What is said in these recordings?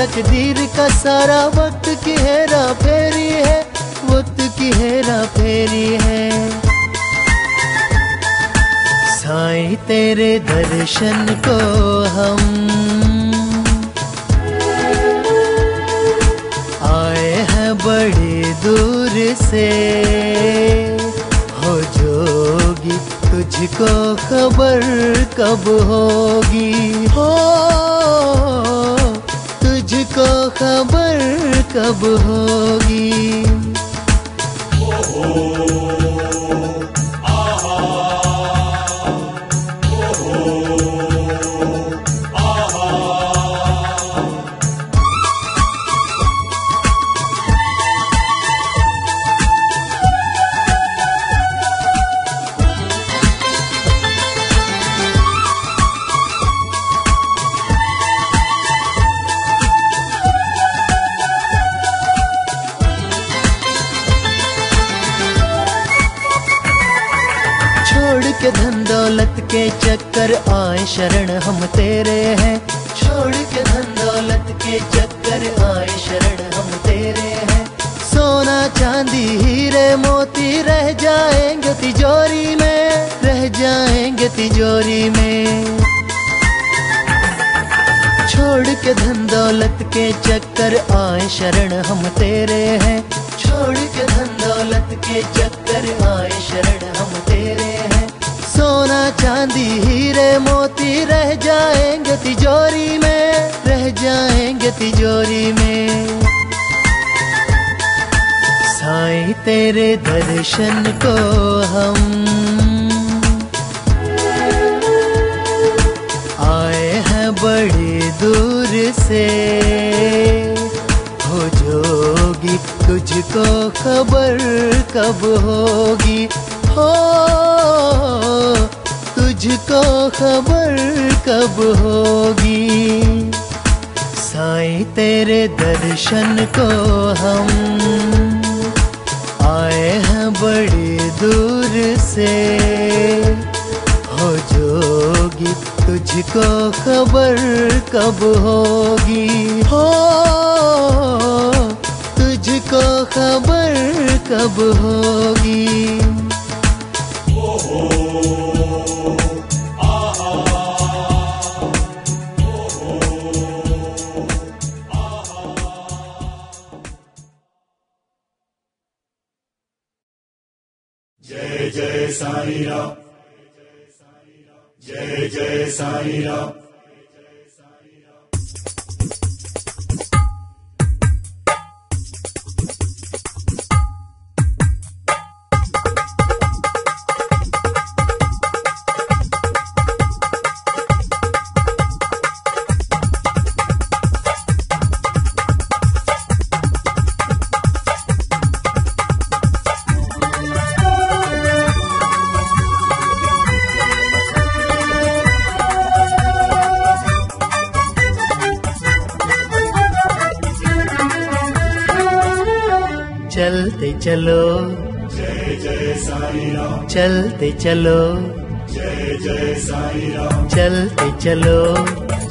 तकदीर का सारा वक्त की हेरा फेरी है, वक्त की हेरा फेरी है। साई तेरे दर्शन को हम आए हैं बड़ी दूर से। हो जोगी, तुझको खबर कब होगी? हो को खबर कब होगी? बड़े दूर से। हो जोगी, तुझको खबर कब होगी? हो, तुझको खबर कब होगी? साईं तेरे दर्शन को हम आए हैं बड़े दूर से। हो जोगी तुझको खबर कब होगी? हो तुझको खबर कब होगी? जय चलो। जय जय साई राम चलते चलो। जय जय साई राम चलते चलो।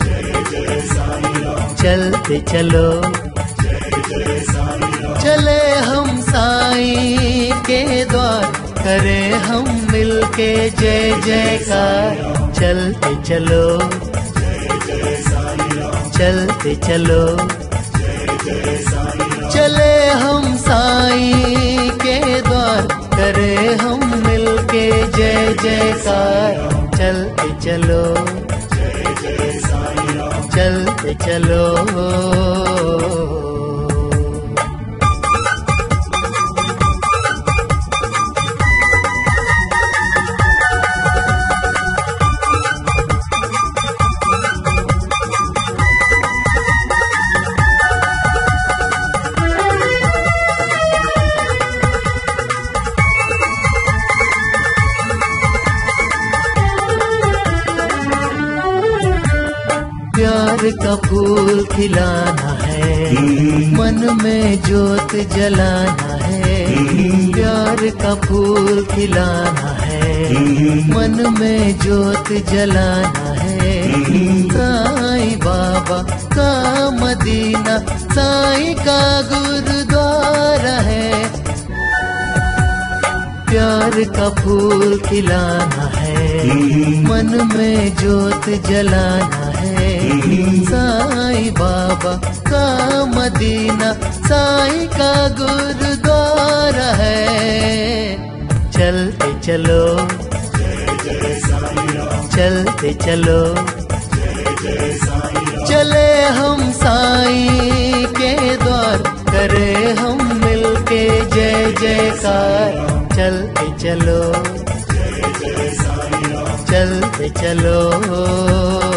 जय जय साई राम चलते चलो। जय जय साई राम चले हम साई के द्वार, करे हम मिलके जय जयकार। चलते चलो। जय जय साई राम चलते चलो। जय जयकार चलते चलो। जय जय साई चलते चलो। मन में जोत जलाना है। साई बाबा का मदीना, साई का गुरुद्वारा है। प्यार का फूल खिलाना है। मन में जोत जलाना है। साई बाबा का मदीना, साई का गुरुद्वारा है। चलते चलो। चलते चलो। चले हम साई के द्वार, करे हम मिलके जय जयकार। चलते चलो। चलते चलो।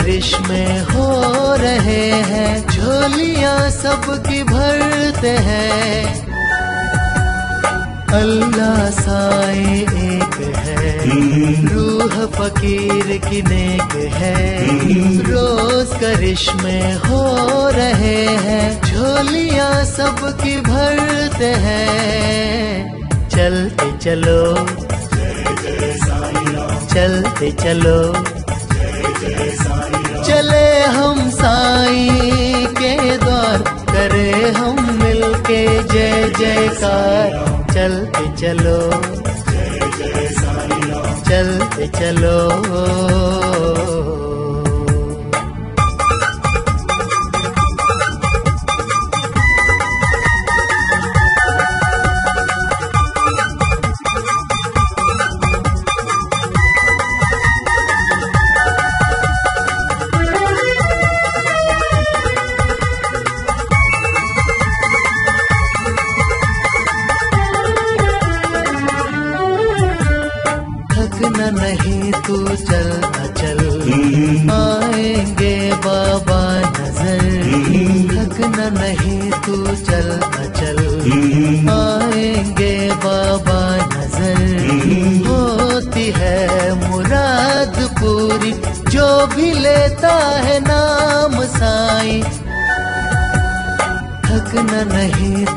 रोज करिश्मे हो रहे हैं, झोलियाँ सबकी भरते हैं। अल्लाह साए एक है, रूह फकीर की नेक है। रोज करिश्मे हो रहे हैं, झोलियाँ सबकी भरते हैं। चलते चलो चलते चलो। चले हम साई के द्वार करे हम मिलके जय जयकार। चलते चलो चलते चलो।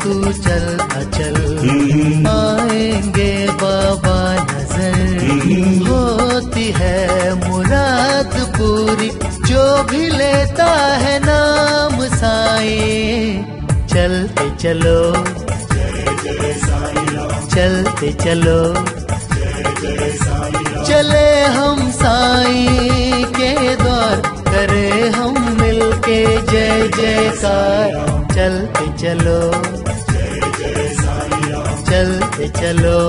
तू चल अचल। आएँगे बाबा नज़र। होती है मुराद पूरी। जो भी लेता है नाम साई। चलते चलो। चलते चलो। चले हम साई के द्वार। करे हम जय जयकार चलते चलो। चलते चलो।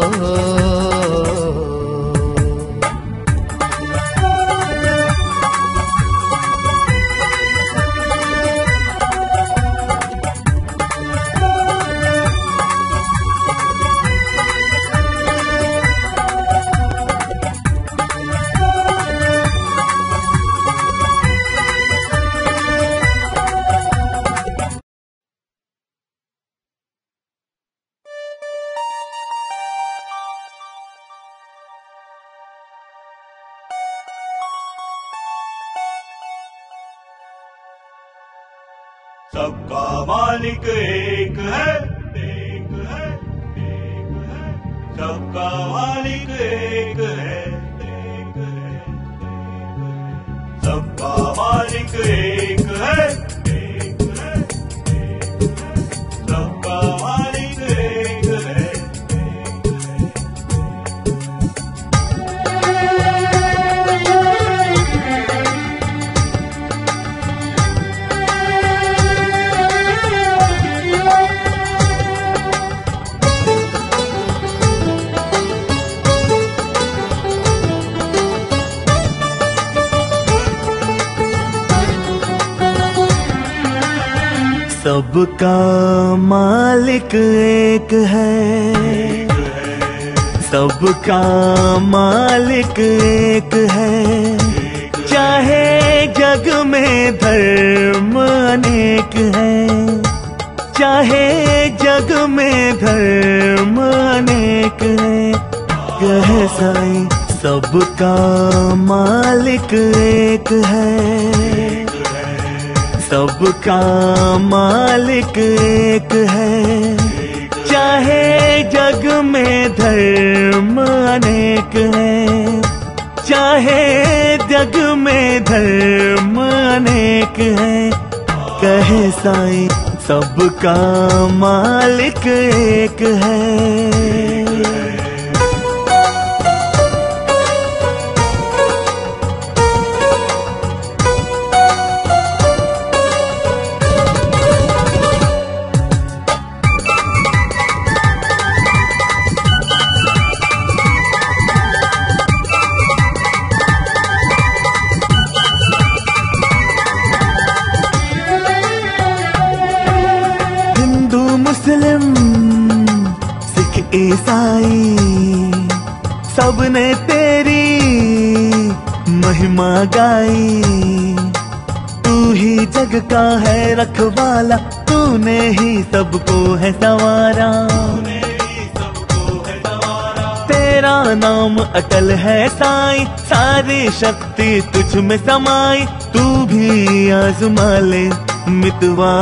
शक्ति तुझ में समाई, तू भी आजमा ले, मितवा।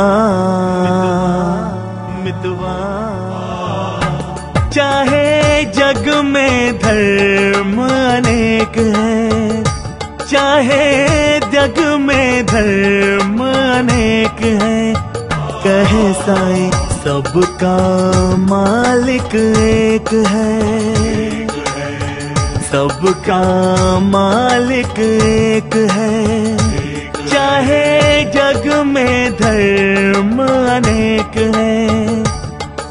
मितवा। चाहे जग में धर्म अनेक है, चाहे जग में धर्म अनेक है, कहे साई, सबका मालिक एक है। सबका मालिक एक है। चाहे जग में धर्म अनेक है।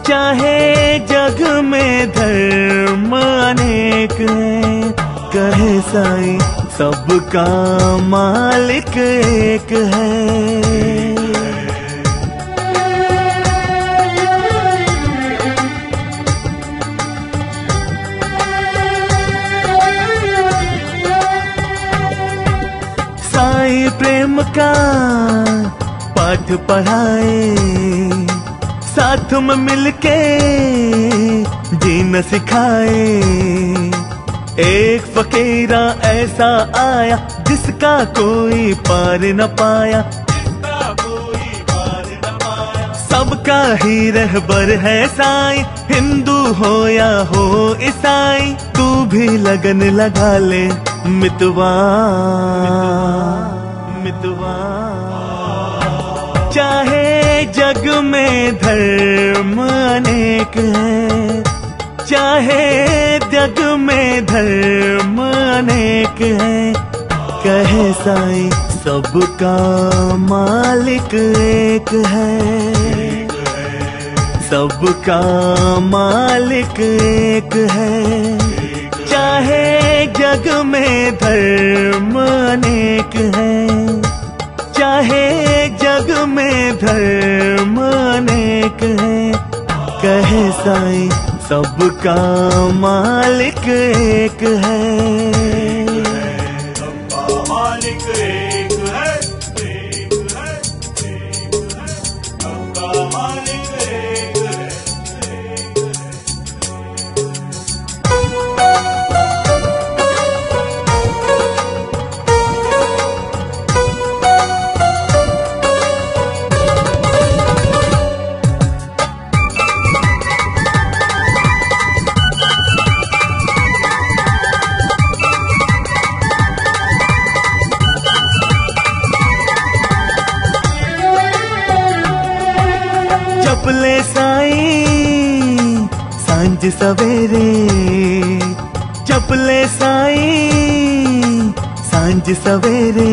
चाहे जग में धर्म अनेक है। कहे साई सबका मालिक एक है। का पाठ पढ़ाए, साथ में मिलके जीना सिखाए। एक फकीरा ऐसा आया, जिसका कोई पार न पाया। सबका ही रहबर है साई, हिंदू हो या हो ईसाई, तू भी लगन लगा ले मितवा। में धर्म अनेक है। चाहे जग में धर्म अनेक है। कहे साई, सबका मालिक एक है। सबका मालिक एक है। चाहे जग में धर्म अनेक है। चाहे में धर्म अनेक है। कहे साई सबका मालिक एक है। साँझ सवेरे चपले साई। साँझ सवेरे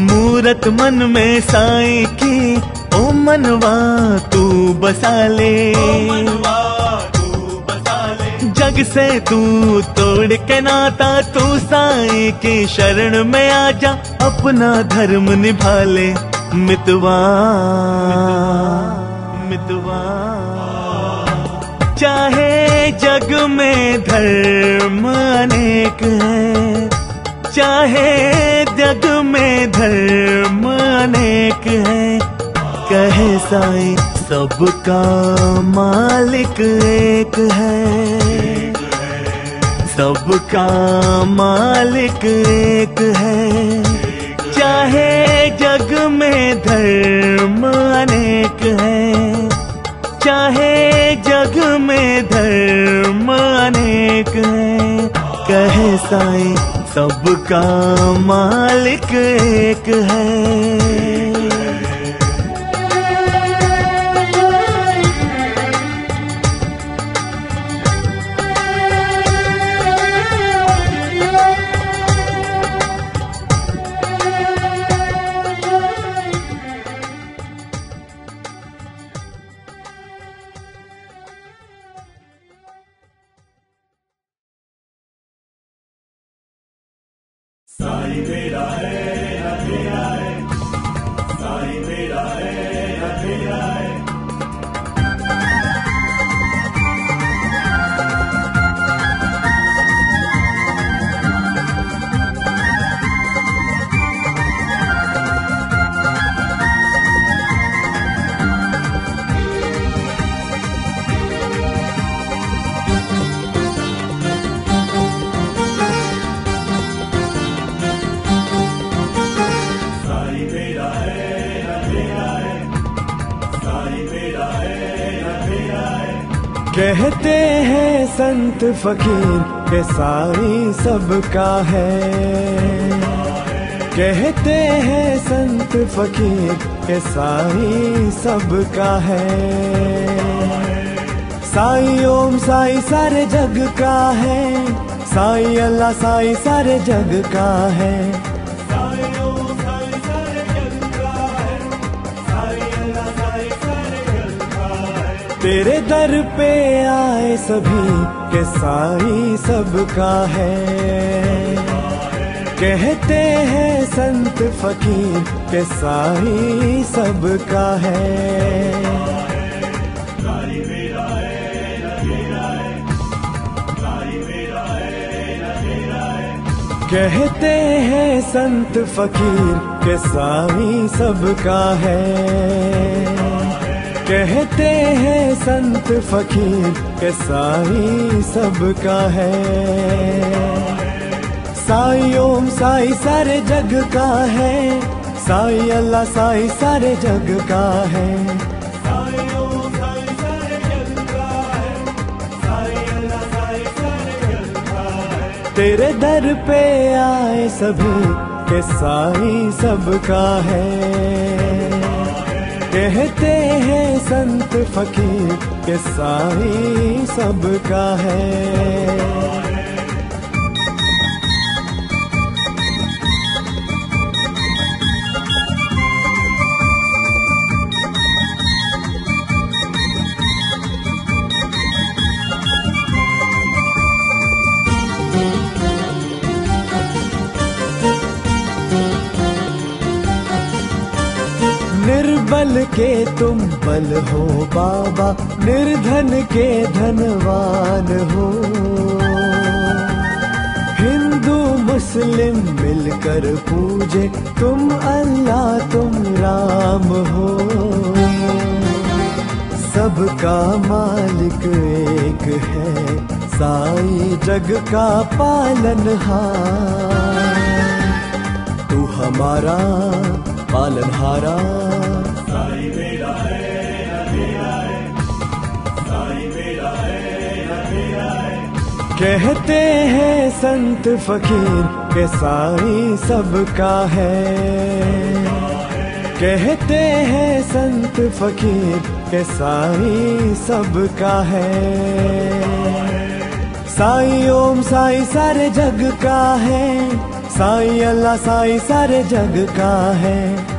मूरत मन में साई की ओ मनवा तू बसा ले। तू बसा ले। जग से तू तोड़ के नाता तू साई के शरण में आ जा अपना धर्म निभा ले मितवा मितवा। जग में धर्म अनेक है। चाहे जग में धर्म अनेक है। कहे साई, सबका मालिक एक है। सबका मालिक एक है। चाहे जग में धर्म अनेक है। चाहे जग में धर्म अनेक है कहे साई सबका मालिक एक है। फकीर के साई सबका है। कहते हैं संत फकीर के साई सबका है। साई ओम, साई सारे जग का है। साई अल्लाह, साई सारे जग का है। तेरे दर पे आए सभी के साई सबका है। कहते हैं संत फकीर के साई सबका है। कहते हैं संत फकीर के साई सबका है। कहते हैं संत फकीर, के साई सबका है। साई ओम, साई सारे जग का है। साई अल्लाह, साई सारे जग का है। तेरे दर पे आए सभी, के साई सबका है। कहते संत फकीर के साई सबका है। के तुम बल हो बाबा, निर्धन के धनवान हो। हिंदू, मुस्लिम मिलकर पूजे, तुम अल्लाह, तुम राम हो। सबका मालिक एक है, साई जग का पालन पालनहार तू हमारा पालन पालनहारा। कहते हैं संत फकीर के साई सबका है। कहते हैं संत फकीर के साई सबका है। साई ओम, साई सारे जग का है। साई अल्लाह, साई सारे जग का है।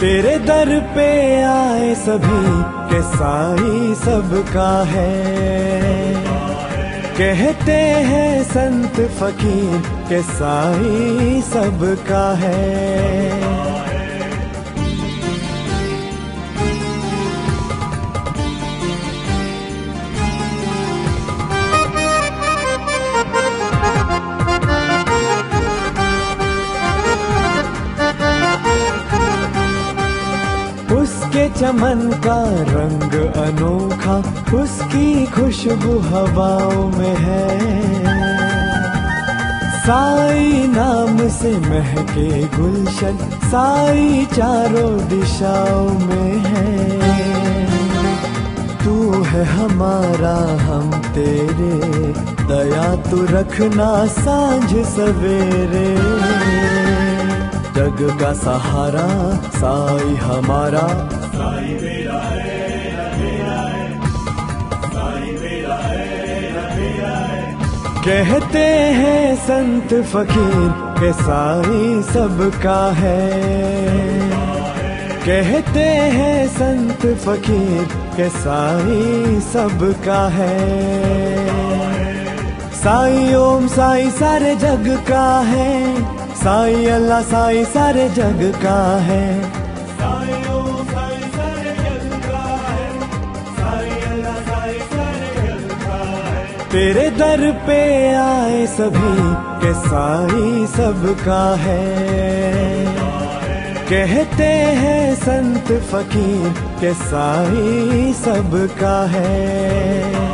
तेरे दर पे आए सभी के साई सबका है। कहते हैं संत फकीर के साई सबका है। चमन का रंग अनोखा, उसकी खुशबू हवाओं में है। साई नाम से महके गुलशन, साई चारों दिशाओं में है। तू है हमारा, हम तेरे, दया तू रखना साँझ सवेरे। जग का सहारा, साई हमारा कहते हैं संत फकीर के साई सबका है। कहते हैं संत फकीर के साई सबका है। साई ओम, साई सारे जग का है। साई अल्लाह, साई सारे जग का है। तेरे दर पे आए सभी के साई सबका है। कहते हैं संत फकीर के साई सबका है।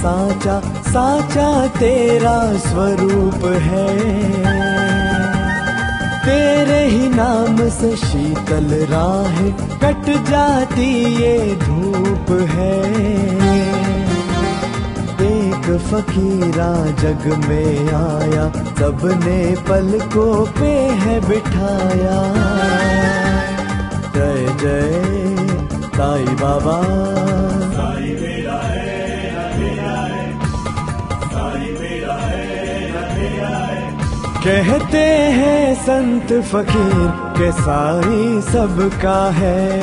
साचा साचा तेरा स्वरूप है। तेरे ही नाम से शीतल राह कट जाती ये धूप है। एक फकीरा जग में आया, सबने पलकों पे है बिठाया। जय जय, साई बाबा। कहते हैं संत फकीर के साई सबका है।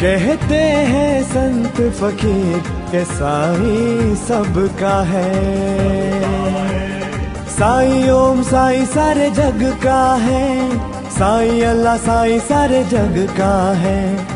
कहते हैं संत फकीर के साई सबका है। साई ओम, साई सारे जग का है। साई अल्लाह, साई सारे जग का है।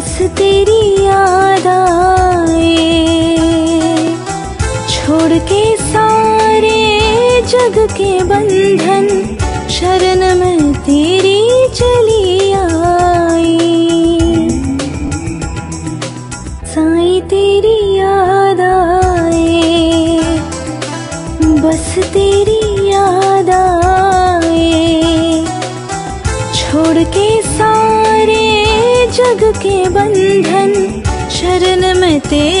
पास तेरी के बंधन शरण में तेरे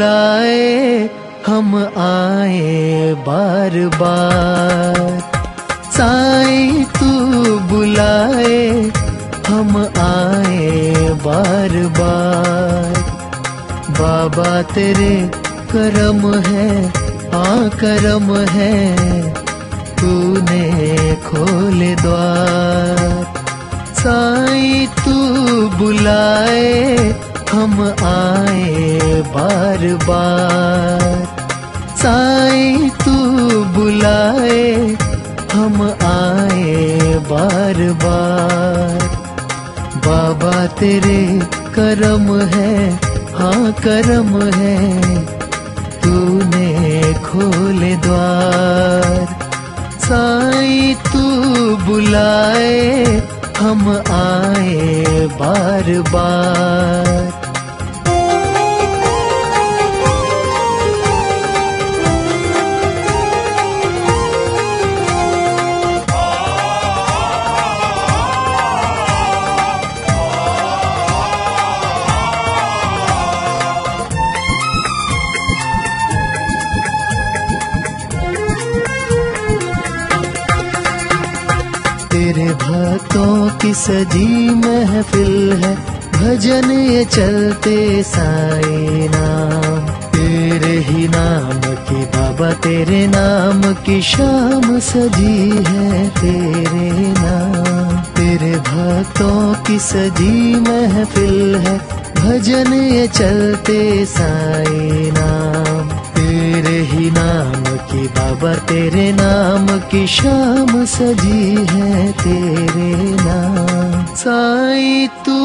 बुलाए, हम आए बार बार। साई तू बुलाए, हम आए बार बार। बाबा तेरे करम है आ करम है, तूने खोल द्वार। साई तू बुलाए हम आए बार बार। साई तू बुलाए, हम आए बार बार। बाबा तेरे करम है हाँ करम है, तूने खोले द्वार। साई तू बुलाए, हम आए बार बार। की सजी महफिल है, भजन ये चलते साए नाम तेरे ही नाम की बाबा, तेरे नाम की शाम सजी है, तेरे नाम। तेरे भक्तों की सजी महफिल है, भजन ये चलते साए नाम तेरे ही नाम की बाबा, तेरे नाम की शाम सजी है तेरे नाम। साई तू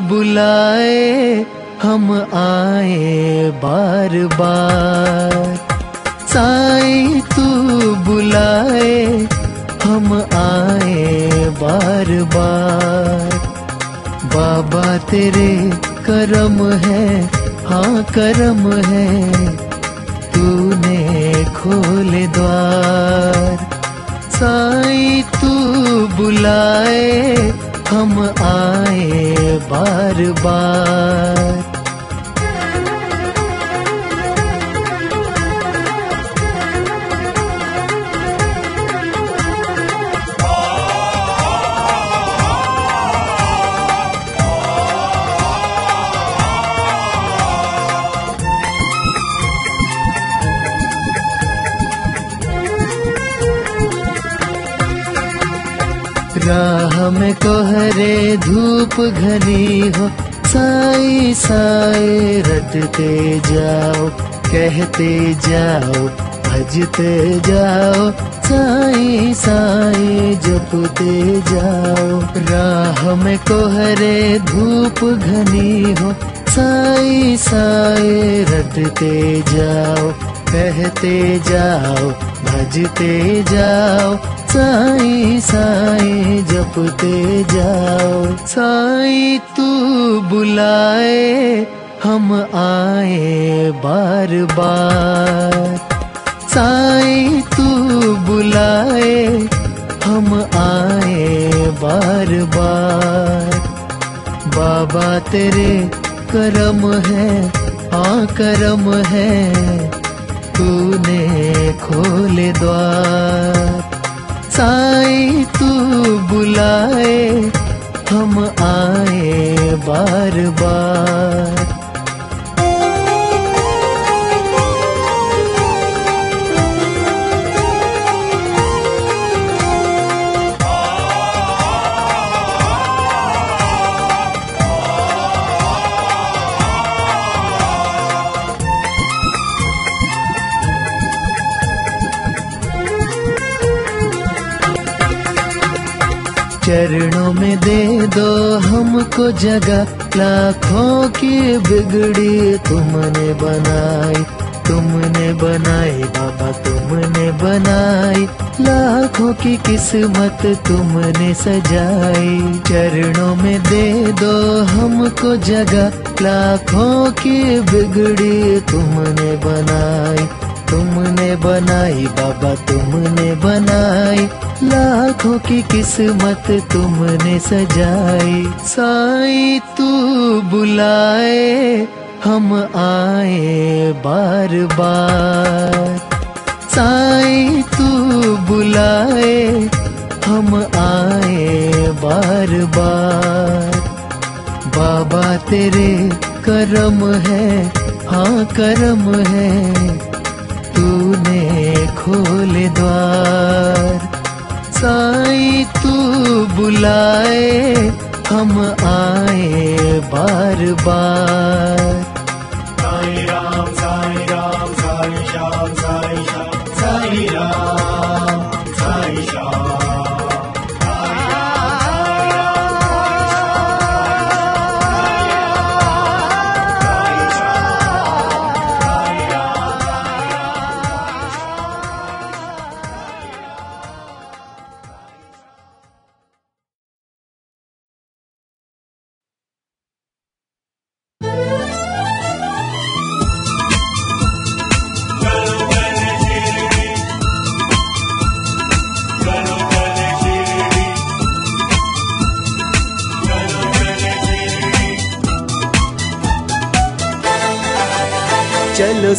बुलाए, हम आए बार बार। साई तू बुलाए, हम आए बार बार। बाबा तेरे करम है हाँ करम है खोले द्वार। साई तू बुलाए हम आए बार बार राह में कोहरे धूप घनी हो, साई साई रटते जाओ, कहते जाओ, भजते जाओ, साई साई जपते जाओ। राह में कोहरे धूप घनी हो, साई साई रटते जाओ, कहते जाओ भजते जाओ, साई साई जपते जाओ। साई तू बुलाए, हम आए बार बार। साई तू बुलाए, हम आए बार बार। बाबा तेरे करम है हाँ करम है। तूने खोले द्वार। साई तू बुलाए हम आए बार बार। चरणों में दे दो हमको जगह। लाखों की बिगड़ी तुमने बनाई तुमने बनाई, बाबा तुमने बनाई। लाखों की किस्मत तुमने सजाई। चरणों में दे दो हमको जगह। लाखों की बिगड़ी तुमने बनाई। तुमने बनाई, बाबा तुमने बनाई। लाखों की किस्मत तुमने सजाई। साई, तू बुलाए, हम आए बार बार। साई, तू बुलाए, हम आए बार बार। बाबा तेरे करम है हाँ करम है। खोले द्वार। साई, तू बुलाए, हम आए बार बार। साई राम साई राम, साई श्याम साई श्याम, साई राम।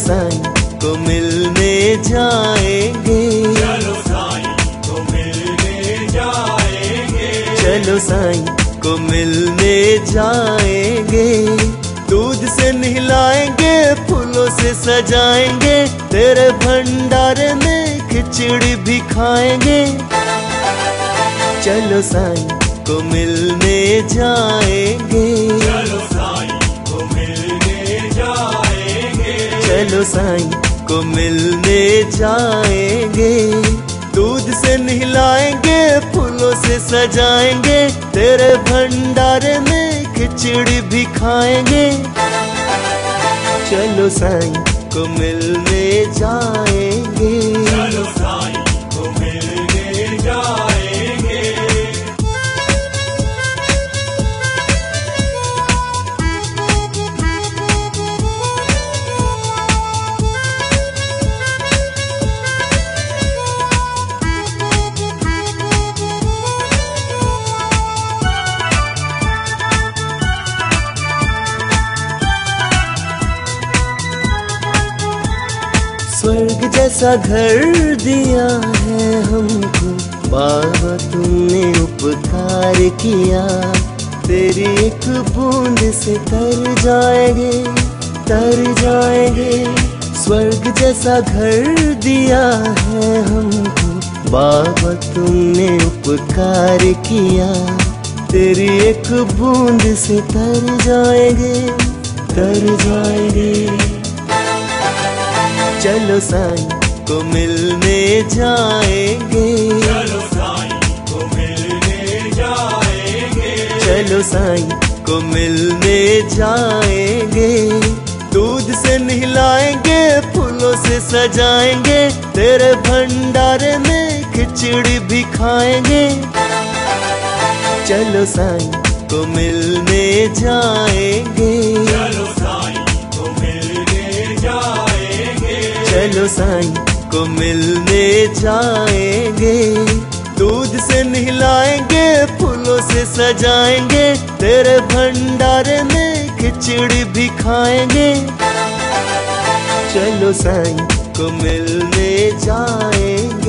साईं को मिलने जाएँगे। चलो साईं को मिलने जाएँगे। चलो साईं को मिलने जाएँगे। दूध से नहलाएँगे फूलों से सजाएँगे तेरे भंडारे में खिचड़ी भी खाएँगे। चलो साईं को मिलने जाएँगे। चलो साई को मिलने जाएँगे। दूध से नहलाएँगे, फूलों से सजाएँगे, तेरे भंडारे में खिचड़ी भी खाएँगे। चलो साईं को मिलने जाएँगे। चलो साईं। जैसा घर दिया है हमको। बाबा, तुमने उपकार किया। तेरी एक बूंद से तर जाएँगे तर जाएँगे। स्वर्ग जैसा घर दिया है हमको। बाबा, तुमने उपकार किया। तेरी एक बूंद से तर जाएँगे तर जाएँगे। चलो साईं। को मिलने जाएँगे। चलो साईं को मिलने जाएँगे। चलो साईं को मिलने जाएँगे। दूध से नहलाएँगे फूलों से सजाएँगे तेरे भंडारे में खिचड़ी भी खाएँगे। चलो साईं को मिलने जाएँगे। चलो साईं को मिलने जाएँगे। चलो साईं को मिलने जाएँगे। दूध से नहलाएँगे, फूलों से सजाएँगे, तेरे भंडारे में खिचड़ी भी खाएँगे। चलो साईं को मिलने जाएँगे।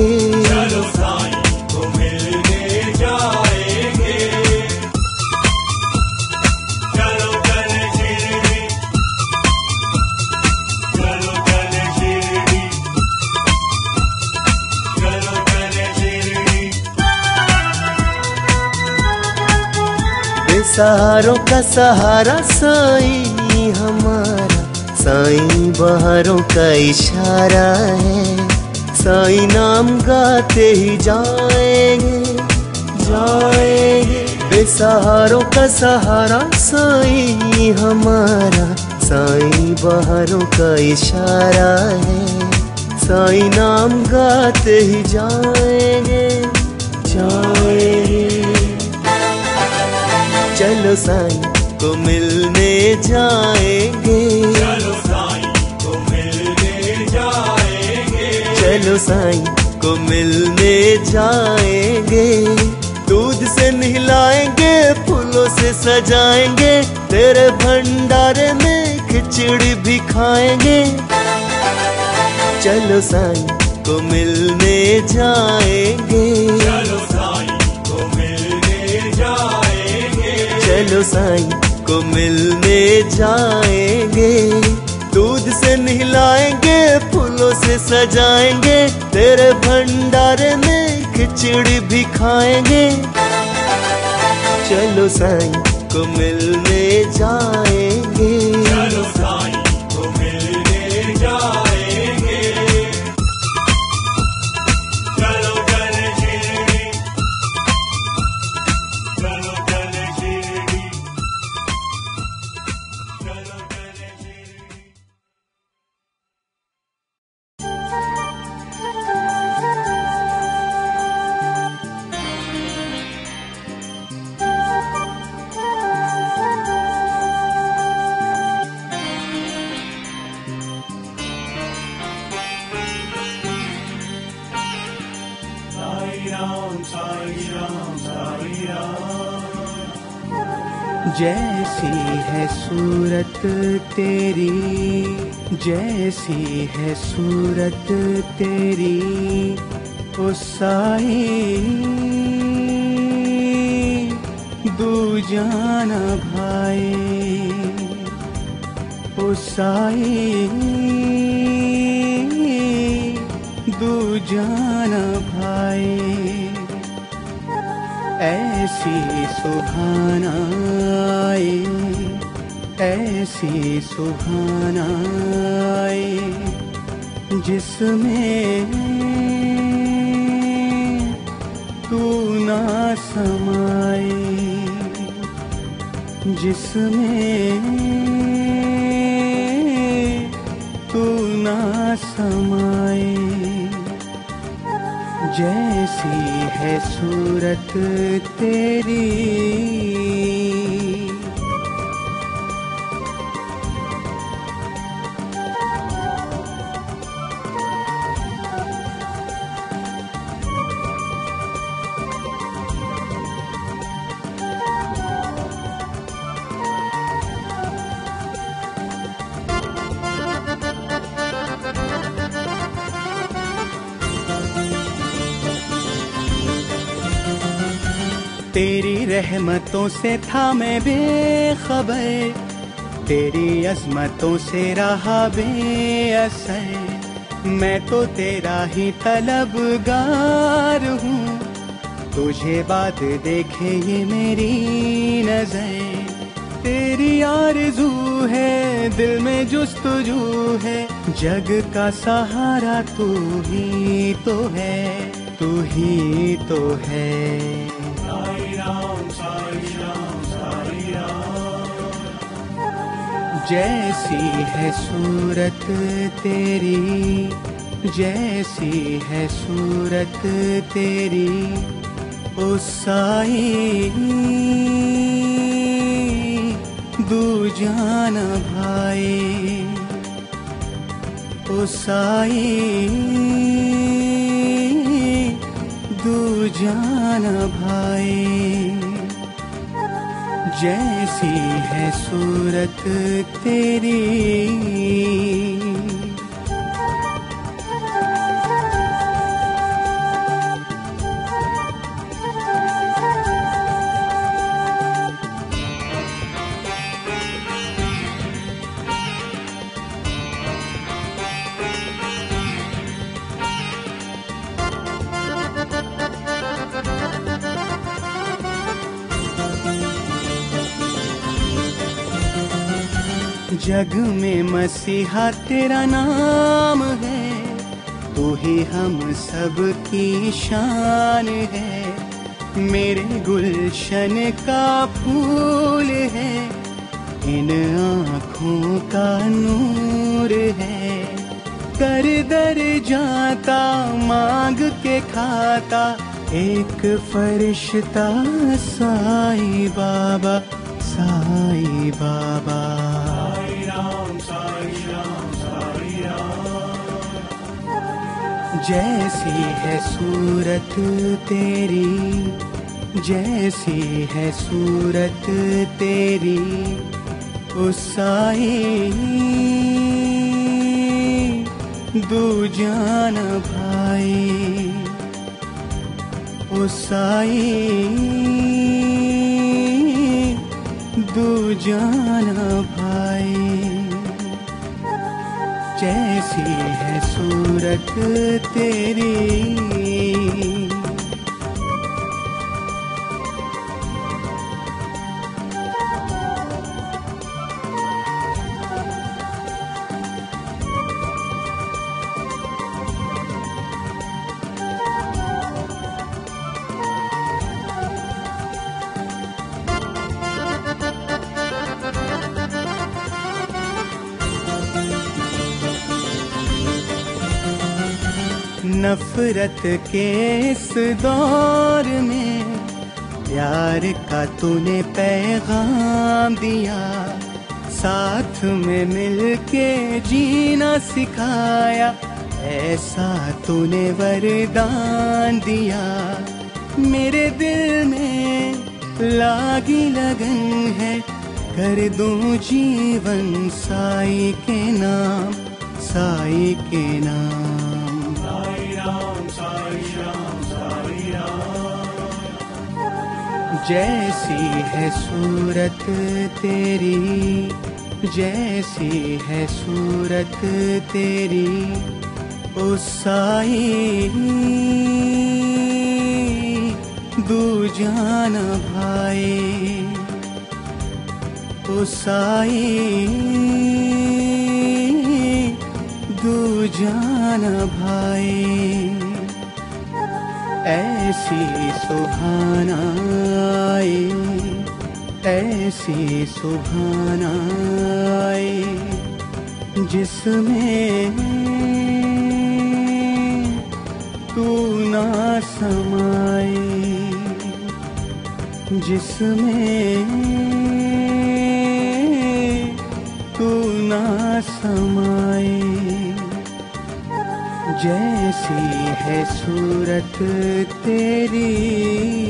बेसहारों का सहारा साईं हमारा। साई बहारों का इशारा है। साईं नाम गाते ही जाएँगे जाएँगे। बेसहारों का सहारा साईं हमारा। साई बहारों का इशारा है। साईं नाम गाते ही जाएँगे जाएँगे। चलो साईं को मिलने जाएँगे। चलो साईं को मिलने जाएँगे। चलो साईं को मिलने जाएँगे। दूध से नहलाएँगे फूलों से सजाएँगे तेरे भंडारे में खिचड़ी भी खाएँगे। चलो साईं को मिलने जाएँगे। चलो चलो साई को मिलने जाएँगे। दूध से नहलाएँगे, फूलों से सजाएँगे, तेरे भंडारे में खिचड़ी भी खाएँगे। चलो साई को मिलने जाएँगे। जैसी है सूरत तेरी, जैसी है सूरत तेरी, ओ साई। दूजाना भाई, ओ साई। दूजाना भाई, ऐसी आए ऐसी आए जिसमें तू ना समाए जिसमें तू ना समाए जैसी है सूरत तेरी। रहमतों से था मैं बेखबर, तेरी अजमतों से रहा बेअसर। मैं तो तेरा ही तलब तलबगार हूँ, तुझे बात देखे ये मेरी नज़र। तेरी आरज़ू है, दिल में जुस्तजू है, जग का सहारा तू ही तो है, तू ही तो है। जैसी है सूरत तेरी, जैसी है सूरत तेरी ओ साई दू जान भाई ओ साई दूजान भाई। जैसी है सूरत तेरी जग में मसीहा तेरा नाम है, तू ही हम सब की शान है। मेरे गुलशन का फूल है, इन आँखों का नूर है। कर दर जाता, मांग के खाता, एक फरिश्ता साई बाबा साई बाबा। जैसी है सूरत तेरी, जैसी है सूरत तेरी, उस साई दूजान भाई, उस साई दूजान भाई। जैसी है सूरत तेरी। नफरत के इस दौर में, प्यार का तूने पैगाम दिया। साथ में मिलके जीना सिखाया, ऐसा तूने वरदान दिया। मेरे दिल में लागी लगन है, कर दूँ जीवन साई के नाम, साई के नाम। जैसी है सूरत तेरी, जैसी है सूरत तेरी ओ साई दूजान भाई ओ साई दूजान भाई। ऐसी आई ऐसी आई जिसमें तू ना समाई जिसमें तू ना समाई। जैसी है सूरत तेरी।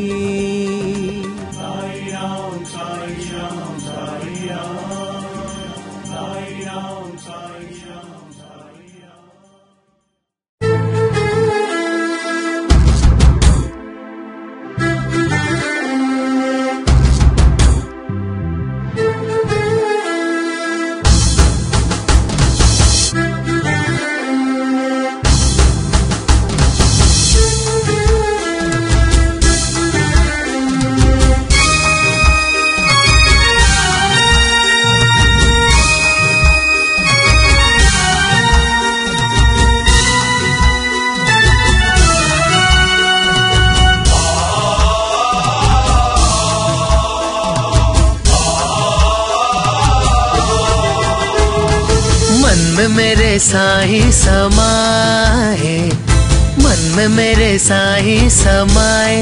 साई समाए,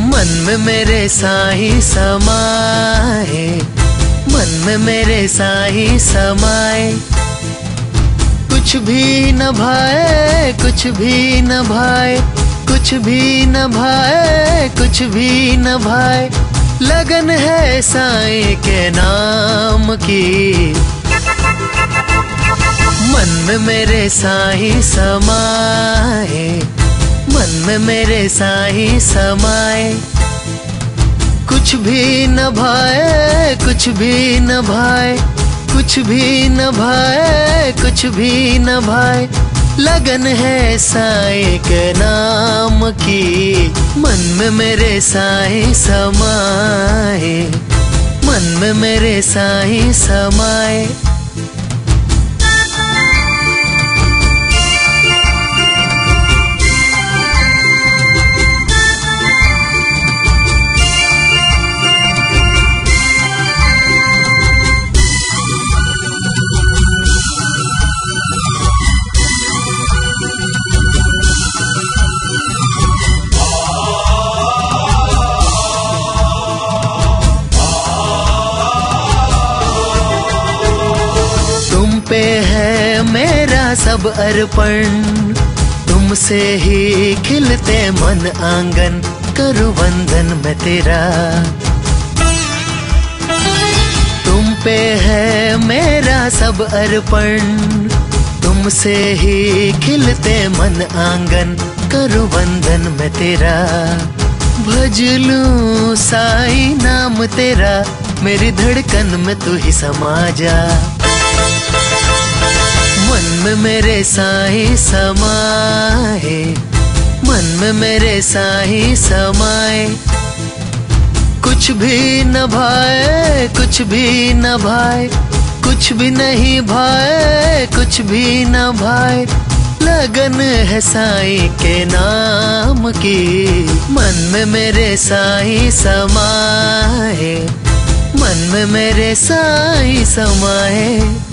मन में मेरे साई समाए, मन में मेरे साई समाए। कुछ भी न भाए, कुछ भी न भाए, कुछ भी न भाए, कुछ भी न भाए। लगन है साई के नाम की। मन में मेरे साई समाए मन में मेरे साई समाए। कुछ भी न भाए, कुछ भी न भाए, कुछ भी न भाए, कुछ भी न भाए। लगन है साई के नाम की, मन में मेरे साई समाए। मन में मेरे साई समाए। सब अर्पण। तुमसे ही खिलते मन आँगन। करो वंदन मैं तेरा। तुम पे है मेरा सब अर्पण। तुमसे ही खिलते मन आँगन। करो वंदन मैं तेरा। भज लूँ साई नाम तेरा। मेरी धड़कन में तू ही समा जा मन में मेरे साई समाए, मन में मेरे साई समाए। कुछ भी न भाए, कुछ भी न भाए, कुछ भी नहीं भाए, कुछ भी न भाए। लगन है साई के नाम की, मन में मेरे साई समाए। मन में मेरे साई समाए।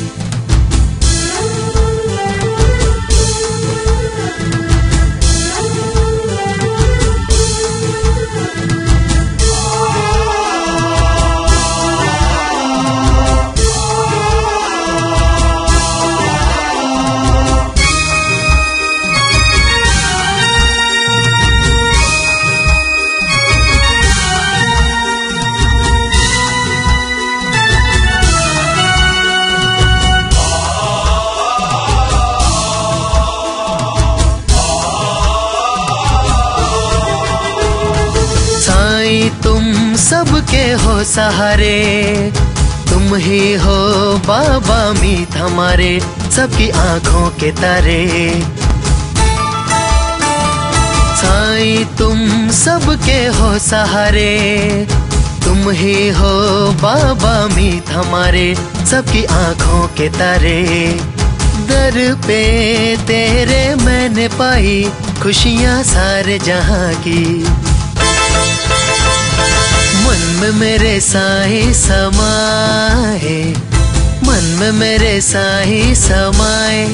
सबके हो सहारे। तुम ही हो बाबा मीत हमारे, सबकी आँखों के तारे। साई तुम सबके हो सहारे। तुम ही हो बाबा मीत हमारे, सबकी आँखों के तारे। दर पे तेरे मैंने पाई खुशियाँ सारे जहाँ की। में मेरे साई समाए मन में मेरे साई समाए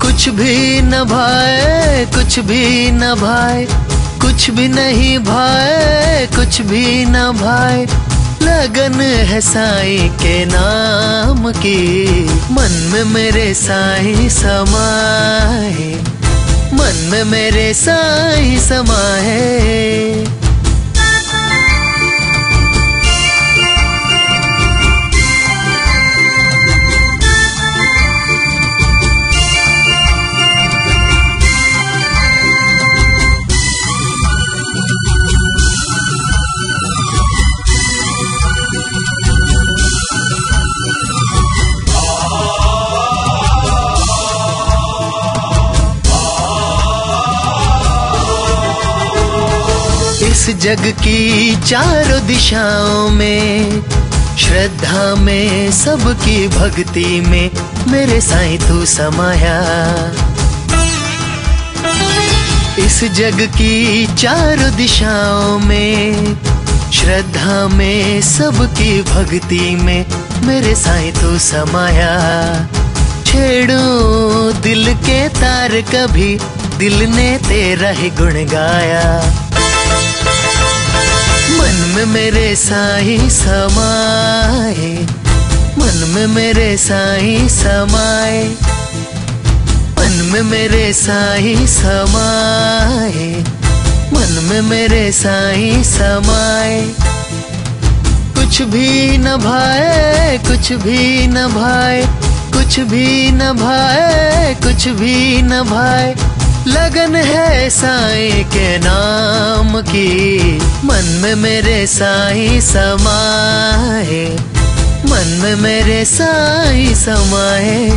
कुछ भी न भाए, कुछ भी न भाए। कुछ भी नहीं भाए, कुछ भी न भाए। लगन है साई के नाम की। मन में मेरे साई समाए मन में मेरे साई समाए इस जग की चारों दिशाओं में, श्रद्धा में, सबकी भक्ति में मेरे साईं तू समाया। इस जग की चारों दिशाओं में, श्रद्धा में, सबकी भक्ति में मेरे साईं तू समाया। छेड़ूं दिल के तार कभी दिल ने तेरा ही गुण गाया। मन में मेरे साईं समाए मन में मेरे साईं समाए मन में मेरे साईं समाए मन में मेरे साईं समाए कुछ भी न भाए, कुछ भी न भाए, कुछ भी न भाए, कुछ भी न भाए। लगन है साई के नाम की। मन में मेरे साई समाए मन में मेरे साई समाए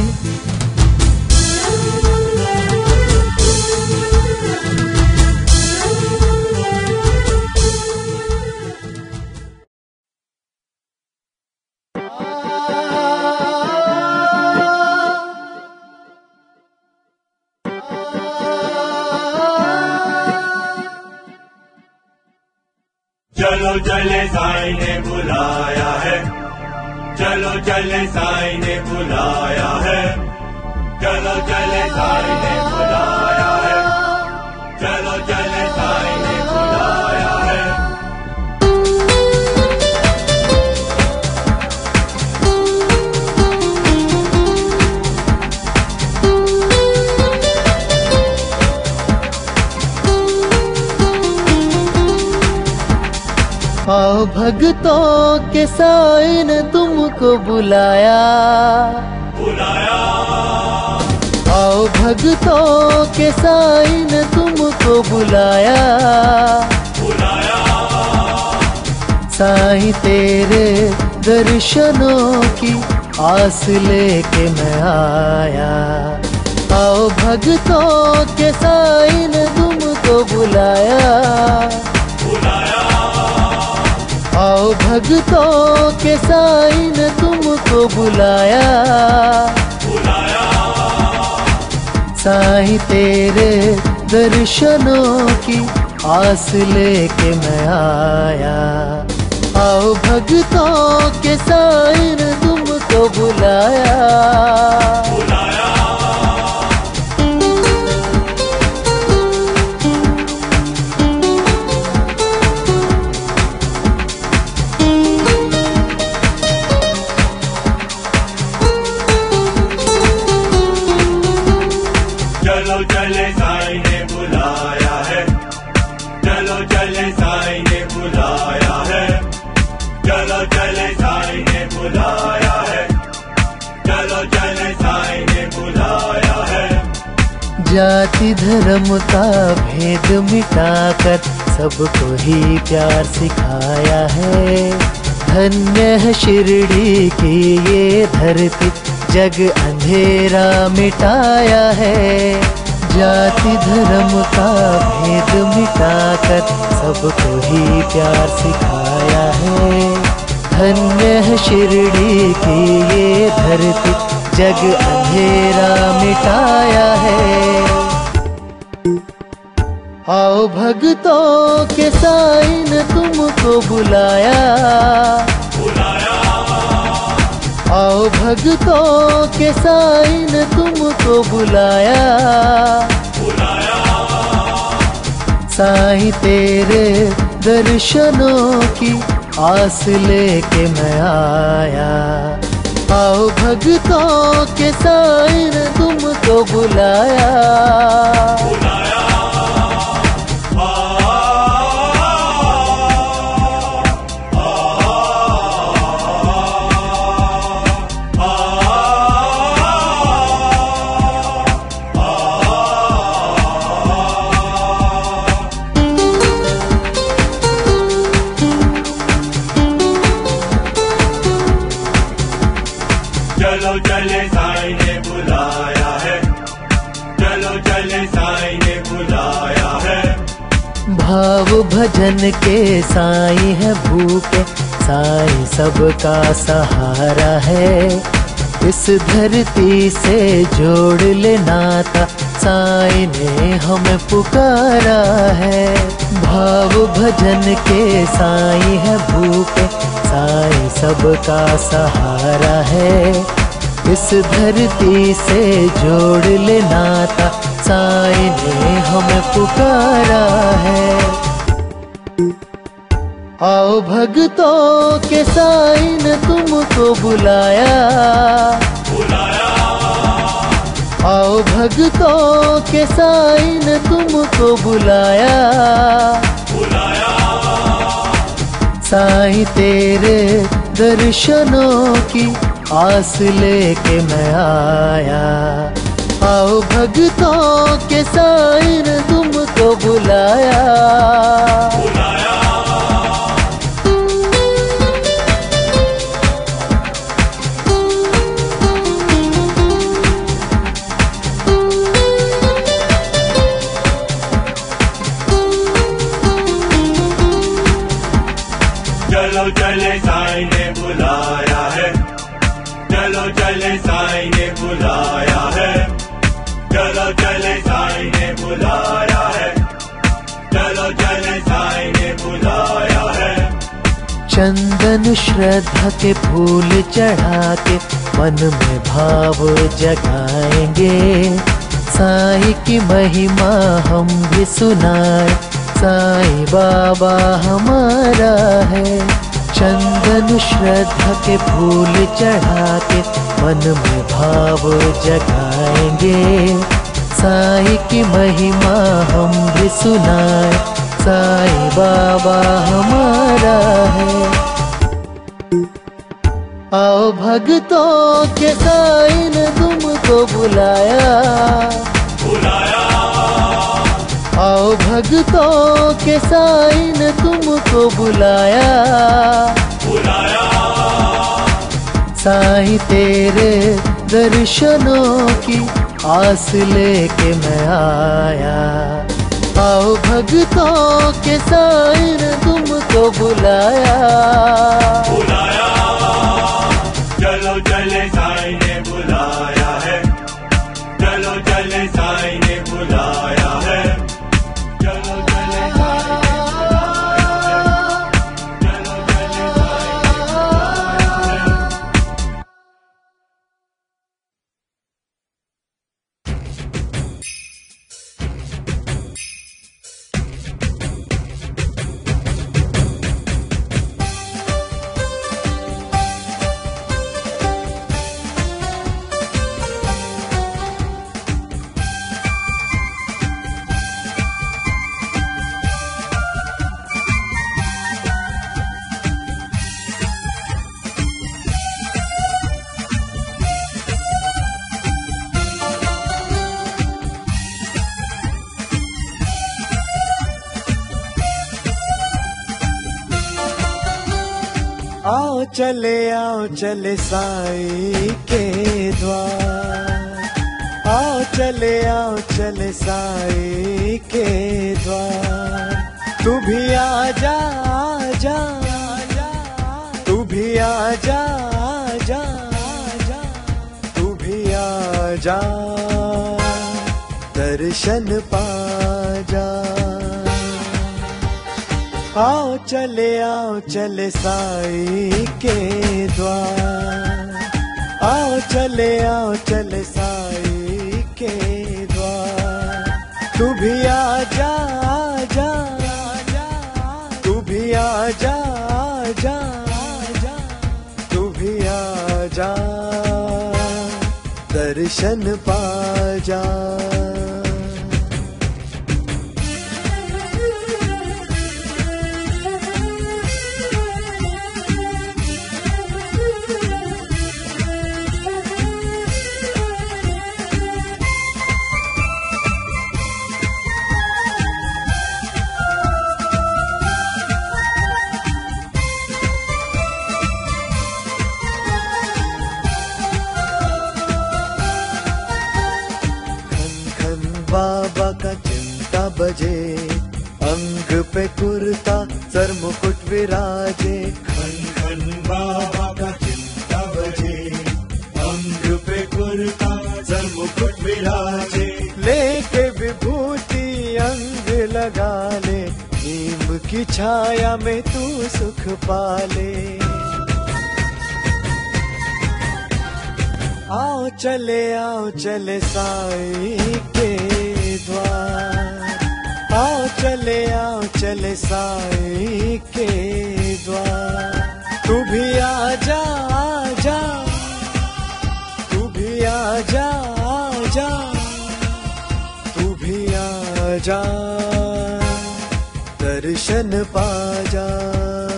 चलो साईं ने बुलाया है। चलो चले साई ने बुलाया है। चलो चले साई ने बुलाया है। आओ भगतों के साइन ने तुमको बुलाया। बुलाया आओ भगतों के साईं ने तुमको बुलाया। बुलाया साईं तेरे दर्शनों की आस लेके मैं आया। आओ भगतों के साईं ने तुमको बुलाया। आओ भगतों के साई ने तुमको बुलाया। साईं तेरे दर्शनों की आस लेके मैं आया। आओ भगतों के साईं ने तुमको बुलाया बुलाया। जाति धर्म का भेद मिटाकर सबको ही प्यार सिखाया है। धन्य है शिरडी की ये धरती, जग अंधेरा मिटाया है। जाति धर्म का भेद मिटाकर सबको ही प्यार सिखाया है। धन्य शिरडी की ये धरती। जग अंधेरा मिटाया है। आओ भगतों के साइन तुमको बुलाया। आओ भगतों के साईं ने तुमको बुलाया। साईं तेरे दर्शनों की आस लेके मैं आया। आओ भगतों के साइन तुमको बुलाया। भजन के साई है भूखे, साईं सबका सहारा है। इस धरती से जोड़ ले नाता, साई ने हमें पुकारा है। भाव भजन के साई है भूखे, साईं सबका सहारा है। इस धरती से जोड़ ले नाता, साई ने हमें पुकारा है। आओ भक्तों के साई ने तुमको बुलाया। बुलाया आओ भक्तों के साई ने तुमको बुलाया। साई तेरे दर्शनों की आस लेके मैं आया। आओ भगतों के साइन तुमको बुलाया। चलो ने बुलाया है। चले साई ने बुलाया है। चंदन श्रद्धा के फूल चढ़ा के मन में भाव जगाएँगे। साई की महिमा हम भी सुनाए। साई बाबा हमारा है। चंदन श्रद्धा के फूल चढ़ा के मन में भाव जगाएँगे। साई की महिमा हम भी सुनाए। साई बाबा हमारा है। आओ भक्तों के साई ने तुमको बुलाया। आओ भक्तों के साई ने तुमको बुलाया। साई तेरे दर्शनों की आस लेके मैं आया। आओ भगतों के साइन तुमको बुलाया। चलो चले साई ने बुलाया है। चलो चले साई ने बुलाया है। चले साई के द्वार। आओ चले आओ चले साई के द्वार। तू भी आ जा आ जा, तू भी आ जा जा, तू भी आ जा। दर्शन पा आओ चले आओ चले साई के द्वार। आओ चले आओ चले साई के द्वार। तू भी आ जा आ जा, तू भी आ जा आ जा, तू भी आ जा। दर्शन पा जा। बजे अंग पे कुर्ता सर मुकुट विराजे। खन खन बाबा का चिंता बजे अंग पे कुर्ता सर मुकुट विराजे। लेके विभूति अंग लगा ले नीम की छाया में तू सुख पाले। आओ चले आओ चले साई के द्वार। आओ चले आओ चले साई के द्वार। तू भी आ जा आ जा। तू भी आ जा आ जा। तू भी आ जा। दर्शन पा जा।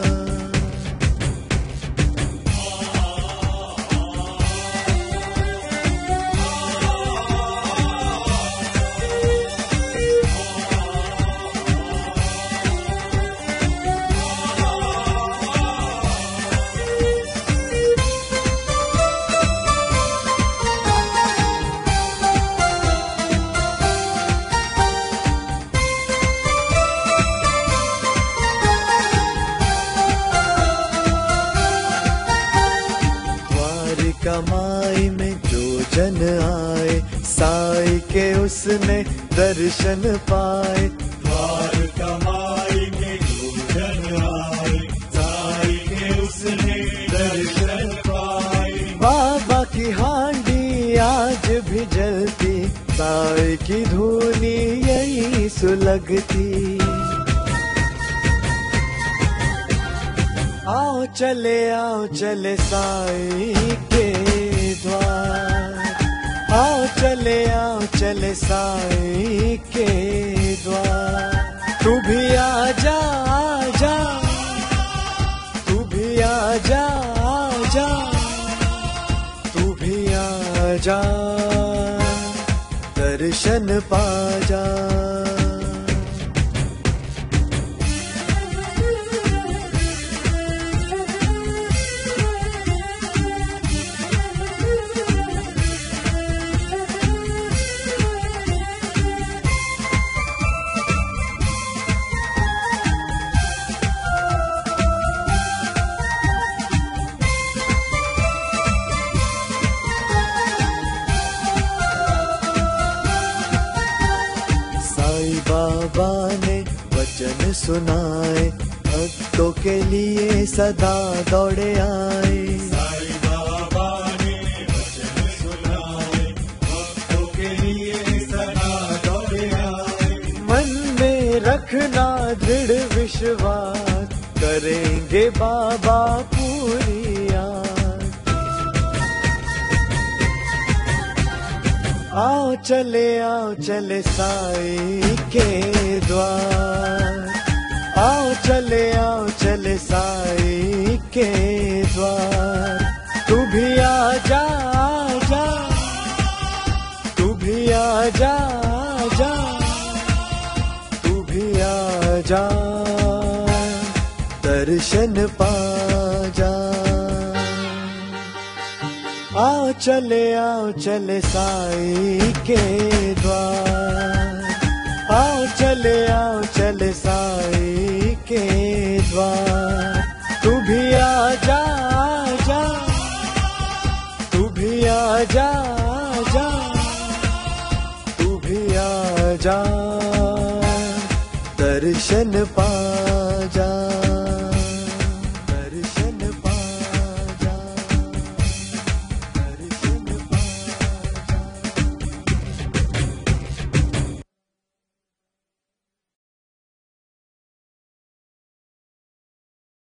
के उसने दर्शन पाए। द्वार कमाई में आए। साई के उसने दर्शन पाए। बाबा की हांडी आज भी जलती साई की धुनी यही सुलगती। आओ चले आओ चले साई के द्वार। आओ चले आओ चले साई के द्वार। तू भी आ जा आ जा। तू भी आ जा आ जा। तू भी आ जा। दर्शन पा जा। सुनाए। भक्तों के लिए सदा दौड़े आए। साई बाबा ने वचन सुनाए। भक्तों के लिए सदा दौड़े आए। मन में रखना दृढ़ विश्वास। करेंगे बाबा पूरी आओ चले आओ चले साई के द्वार। आओ चले आओ चले साई के द्वार। तू भी आ जा जा। तू भी आ जा जा। तू भी आ जा। दर्शन पा जा। आओ चले आओ चले साई के द्वार। आओ चले आओ चले साई के द्वार। तू भी आ जा जा। तू भी आ जा जा। तू भी आ जा। दर्शन पा जा।